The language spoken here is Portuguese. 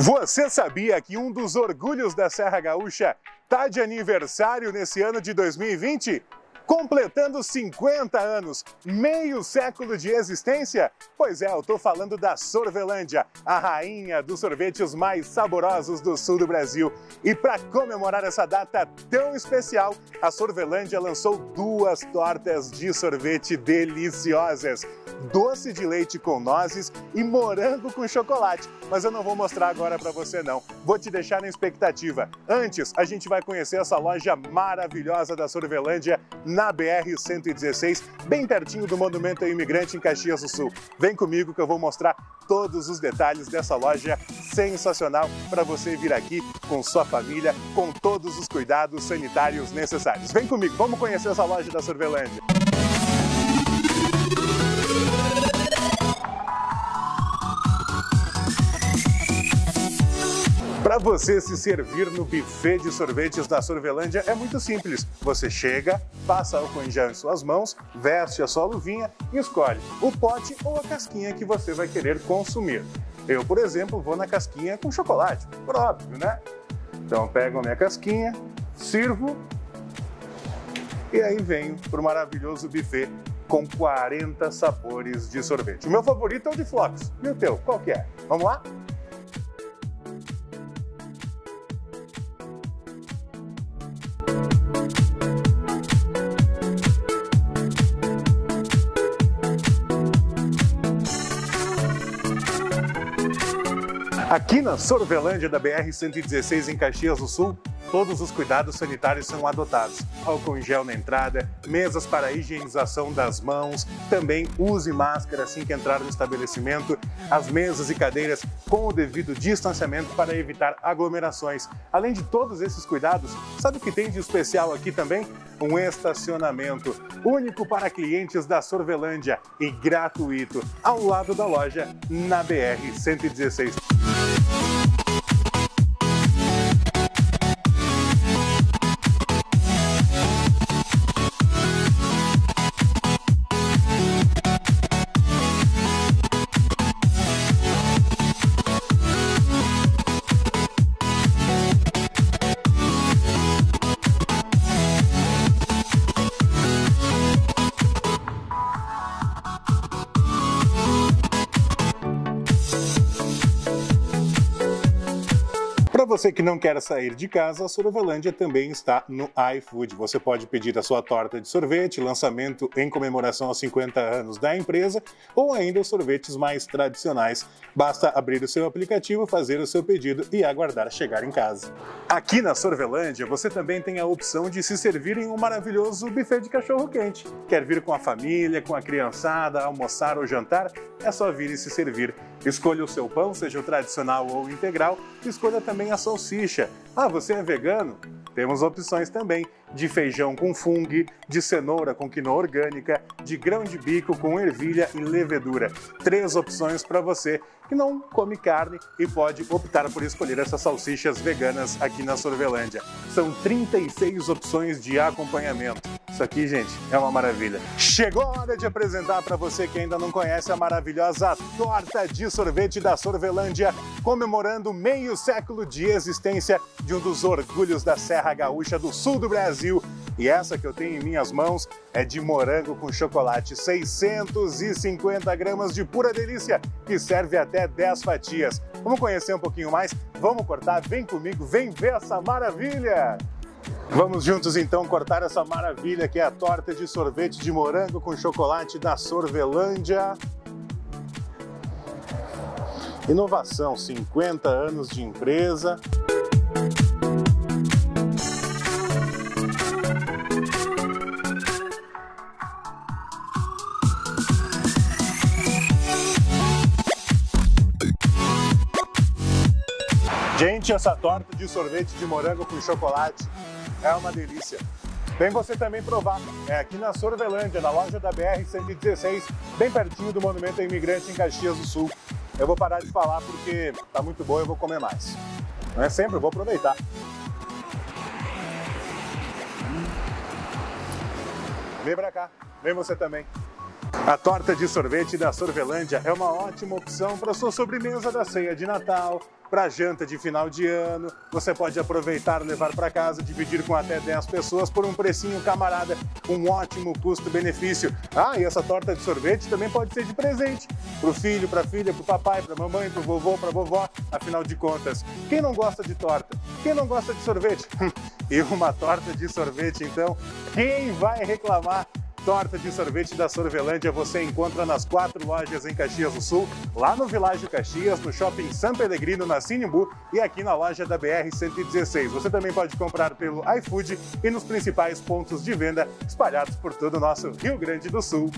Você sabia que um dos orgulhos da Serra Gaúcha está de aniversário nesse ano de 2020? Completando 50 anos, meio século de existência? Pois é, eu tô falando da Sorvelândia, a rainha dos sorvetes mais saborosos do sul do Brasil. E para comemorar essa data tão especial, a Sorvelândia lançou duas tortas de sorvete deliciosas: doce de leite com nozes e morango com chocolate. Mas eu não vou mostrar agora para você não. Vou te deixar na expectativa. Antes, a gente vai conhecer essa loja maravilhosa da Sorvelândia na BR-116, bem pertinho do Monumento ao Imigrante em Caxias do Sul. Vem comigo que eu vou mostrar todos os detalhes dessa loja sensacional para você vir aqui com sua família, com todos os cuidados sanitários necessários. Vem comigo, vamos conhecer essa loja da Sorvelândia. Para você se servir no buffet de sorvetes da Sorvelândia é muito simples. Você chega, passa álcool em em suas mãos, veste a sua luvinha e escolhe o pote ou a casquinha que você vai querer consumir. Eu, por exemplo, vou na casquinha com chocolate, por óbvio, né? Então pego a minha casquinha, sirvo e aí venho para o maravilhoso buffet com 40 sabores de sorvete. O meu favorito é o de flocos. E o teu, qual que é? Vamos lá? Aqui na Sorvelândia da BR-116 em Caxias do Sul, todos os cuidados sanitários são adotados. Álcool em gel na entrada, mesas para higienização das mãos, também use máscara assim que entrar no estabelecimento, as mesas e cadeiras com o devido distanciamento para evitar aglomerações. Além de todos esses cuidados, sabe o que tem de especial aqui também? Um estacionamento único para clientes da Sorvelândia e gratuito ao lado da loja na BR-116. Para você que não quer sair de casa, a Sorvelândia também está no iFood. Você pode pedir a sua torta de sorvete, lançamento em comemoração aos 50 anos da empresa, ou ainda os sorvetes mais tradicionais. Basta abrir o seu aplicativo, fazer o seu pedido e aguardar chegar em casa. Aqui na Sorvelândia, você também tem a opção de se servir em um maravilhoso buffet de cachorro-quente. Quer vir com a família, com a criançada, almoçar ou jantar? É só vir e se servir. Escolha o seu pão, seja o tradicional ou o integral, escolha também a salsicha. Ah, você é vegano? Temos opções também de feijão com fungo, de cenoura com quinoa orgânica, de grão de bico com ervilha e levedura. Três opções para você que não come carne e pode optar por escolher essas salsichas veganas aqui na Sorvelândia. São 36 opções de acompanhamento. Isso aqui, gente, é uma maravilha. Chegou a hora de apresentar para você que ainda não conhece a maravilhosa torta de sorvete da Sorvelândia, comemorando meio século de existência de um dos orgulhos da Serra Gaúcha do sul do Brasil. E essa que eu tenho em minhas mãos é de morango com chocolate, 650 gramas de pura delícia, que serve até 10 fatias. Vamos conhecer um pouquinho mais? Vamos cortar? Vem comigo, vem ver essa maravilha! Vamos juntos então cortar essa maravilha que é a torta de sorvete de morango com chocolate da Sorvelândia. Inovação, 50 anos de empresa. Gente, essa torta de sorvete de morango com chocolate é uma delícia. Vem você também provar. É aqui na Sorvelândia, na loja da BR-116, bem pertinho do Monumento Imigrante em Caxias do Sul. Eu vou parar de falar porque tá muito bom eu vou comer mais. Não é sempre, eu vou aproveitar. Vem pra cá, vem você também. A torta de sorvete da Sorvelândia é uma ótima opção para sua sobremesa da ceia de Natal, para janta de final de ano. Você pode aproveitar, levar para casa, dividir com até 10 pessoas por um precinho camarada, um ótimo custo-benefício. Ah, e essa torta de sorvete também pode ser de presente para o filho, para a filha, para o papai, para a mamãe, para o vovô, para a vovó. Afinal de contas, quem não gosta de torta? Quem não gosta de sorvete? e uma torta de sorvete, então, quem vai reclamar? Torta de sorvete da Sorvelândia você encontra nas quatro lojas em Caxias do Sul, lá no Világio Caxias, no Shopping São Pelegrino, na Sinimbu e aqui na loja da BR-116. Você também pode comprar pelo iFood e nos principais pontos de venda espalhados por todo o nosso Rio Grande do Sul.